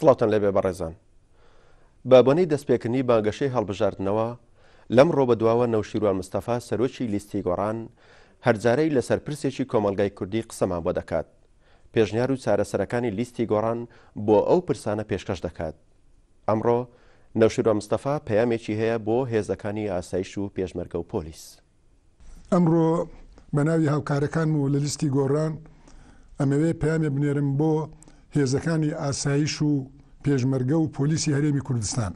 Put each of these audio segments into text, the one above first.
سڵاوتان لەبێ بەڕێزان بە بۆنەی دەستپێکردنی بانگەشەی هەڵبژاردنەوە لەم ڕۆبەدواوە نەوشیروان مستەفا سەرۆکی لیستی گۆڕان هەرجارەی لەسەر پرسێکی کۆمەلگای کوردی قسەمان بۆ دەکات پێشنیار و چارەسەرەکانی لیستی گۆڕان بۆ ئەو پرسانە پێشکەش دەکات ئەمڕۆ نەوشیروان مستەفا پەیامێکی هەیە بۆ هێزەکانی ئاسایش و پێشمەرگە و پۆلیس ئەمڕۆ بە ناوی هاوکارەکانم و لە لیستی گۆڕان ئەمەوێ پەیامێ بنێرم بۆ هێزەکانی ئاسایش و پێشمەرگە و پۆلیسی هەرێمی کوردستان.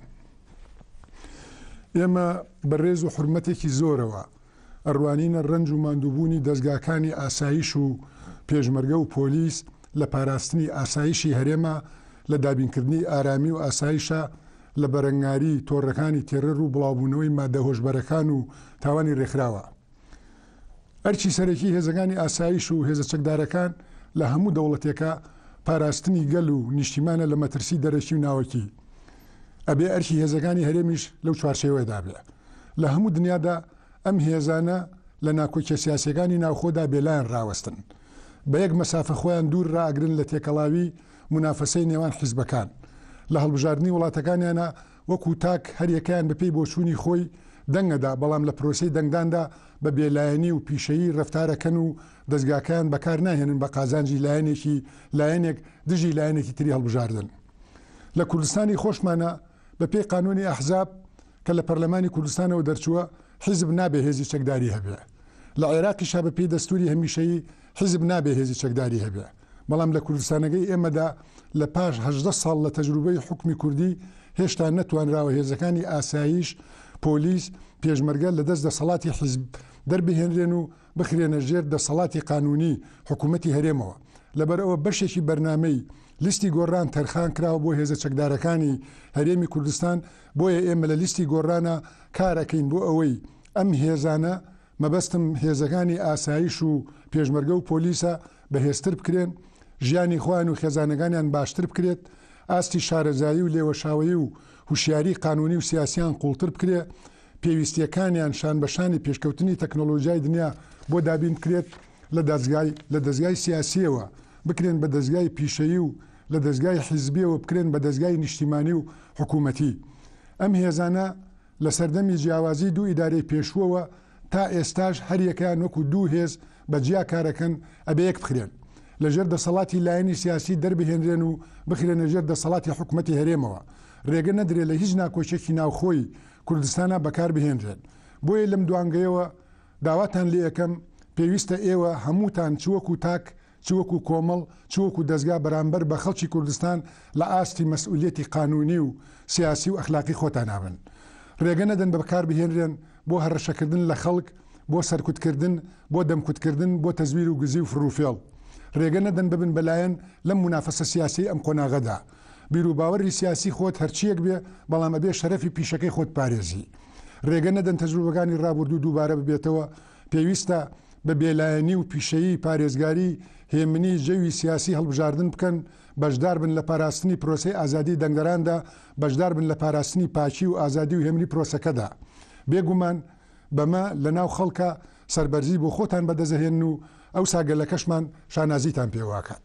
ئێمە بەڕێز و حرمەتێکی زۆرەوە ئەڕوانینە ڕنج و ماندووبوونی دەستگاکانی ئاسایش و پێشمەرگە و پۆلیس لە پاراستنی ئاسایشی هەرێمە لە دابینکردنی ئارامی و ئاسایشە لە بەرەنگاری تۆڕەکانی تێرەر و بڵاوبوونەوەی ماددە هۆشبەرەکان و تاوانی رێکخراوە ئەرکی سەرەکی هێزەکانی ئاسایش و هێزە چەکدارەکان لە هەموو دەوڵەتێکە پاراستنی گەل و نیشتیمانە لە مەترسی دەرەکی و ناوەکی ئەبێ ئەرکی هێزەکانی هەرێمیش لەو چوارچێوەدا بێ لە هەموو دنیادا ئەم هێزانە لە ناکۆکیە سیاسەکانی ناوخۆدا بێلایەن ڕاوەستن بە یەک مەسافە خۆیان دوور ڕاگرن لە تێکەڵاوی مونافەسەی نێوان حیزبەکان لە هەڵبژاردنی وڵاتەکانیانا وەکو تاک هەر یەکەیان بەپێی بۆچوونی خۆی دەنگ ئەدا بەڵام لە پرۆسەی دەنگداندا بە بێلایەنی و پیشەیی رەفتارەکەن و دەزگاکەیان بەکار ناهێنن بە قازانجی لایەنێکی لایەنێک دژی لایەنێکی تری هەڵبژاردن لە کوردستانی خۆشمانا بەپێی قانونی ئەحزاب کە لە پەرلەمانی کوردستانەوە دەرچووە حیزب نابێ هێزی چەکداری هەبێ لە عێراقیشا بەپێی دەستوری هەمیشەیی حیزب نابێ هێزی چەکداری هەبێ بەڵام لە کوردستانەگەی ئێمەدا لە پاش هەژدە ساڵ لە تەجروبەی حوکمی کوردی هێشتا نەتوانراوە هێزەکانی ئاسایش، پۆلیس، پێشمەرگە لە دەست دەسەڵاتی حیزب دەربهێنرێن و بخرێنە ژێر دەسەڵاتی قانونی حکوومەتی هەرێمەوە. لەبەرئەوە بەشێکی بەرنامەی لیستی گۆڕان تەرخان کراوە بۆ هێزە چەکدارەکانی هەرێمی کوردستان، بۆیە ئێمە لە لیستی گۆڕانە کار ئەکەین بۆ ئەوەی ئەم هێزانە، مەبەستم هێزەکانی ئاسایش و پێشمەرگە و پۆلیسە، بەهێزتر بکرێن، ژیانی خۆیان و خێزانەکانیان باشتر بکرێت، ئاستی شارەزایی و لێوەشاوەیی و هوشیاری قانونی و سیاسیان قوڵتر بکرێ، پێویستیەکانیان شانبەشانی پێشکەوتنی تەکنۆلۆژیای دنیا بۆ دابین بکرێت، لە دەزگای لە دەزگای سیاسیەوە بکرێن بە دەزگای پیشەیی و لە دەزگای حیزبیەوە بکرێن بە دەزگای نیشتیمانی و حکومەتی. ئەم هێزانە لە سەردەمی جیاوازی دوو ئیدارەی پێشووەوە تا ئێستاش هەر یەکەیان وەکو دوو هێز بە جیا کارەکەن ئەبێ یەک بخرێن لە ژێر دەسەڵاتی لایەنی سیاسی دەربهێنرێن و بخرێنە ژێر دەسەڵاتی حکومەتی هەرێمەوە رێگە نەدرێ لە هیچ ناکۆکێکی ناوخۆی کوردستانا بەکار بهێنرێن بۆیە لەم دوانگەیەوە داواتان لێ ئەکەم پێویستە ئێوە هەمووتان چ وەکو تاک چ وەکو کۆمەڵ، چ وەکو دەزگا بەرامبەر بە خەڵکی کوردستان لە ئاستی مەسئولییەتی قانوونی و سیاسی و ئەخلاقی خۆتانا بن. رێگە نەدەن بەکار بهێنرێن بۆ هەڕەشەکردن لە خەڵک، بۆ سەرکوتکردن، بۆ دەمکوتکردن، بۆ تەزویر و گزی و فڕوفێڵ. رێگە نەدەن ببن بە لایەن لەم مونافەسە سیاسیەی ئەم قۆناغەدا. بیروباوەرری سیاسی خۆت هەرچییەک بێ، بەڵام ئەبێ شەرەفی پیشەکەی خۆت بپارێزی. رێگە نەدەن تەجروبەکانی رابوردوو دووبارە ببێتەوە. پێویستە بە بێلایەنی و پیشەیی پارێزگاری هێمنی جەوی سیاسی هەڵبژاردن بکەن، بەشدار بن لە پاراستنی پرۆسەی ئازادی دەنگدەراندا، بەشدار بن لە پاراستنی پاکی و ئازادی و هێمنی پرۆسەکەدا. بێ گومان بەمە لە ناو خەڵکا سەربەرزی بۆ خۆتان بەدەزەهێنن و ئەوسا گەلەکەشمان شانازیتان پێواکات.